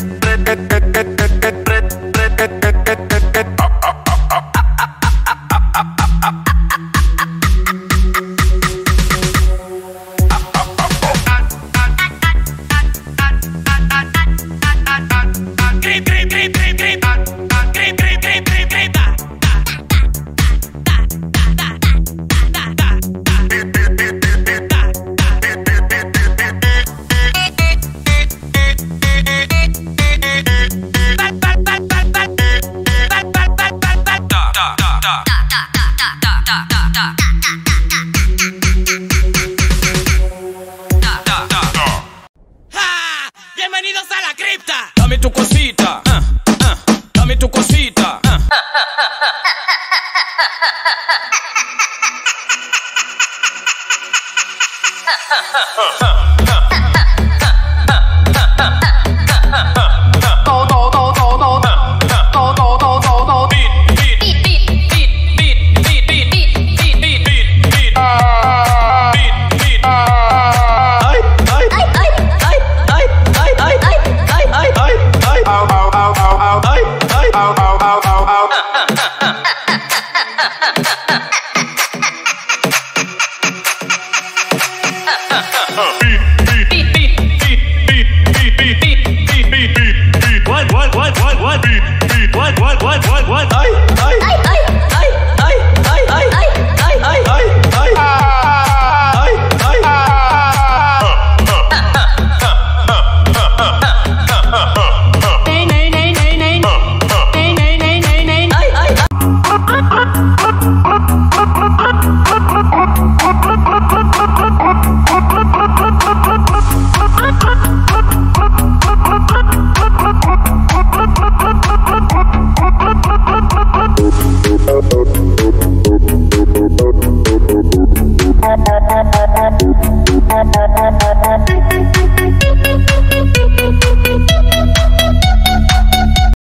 ¡Ja! ¡Bienvenidos a la cripta! Dame tu cosita, ah, ah, dame tu cosita. ah.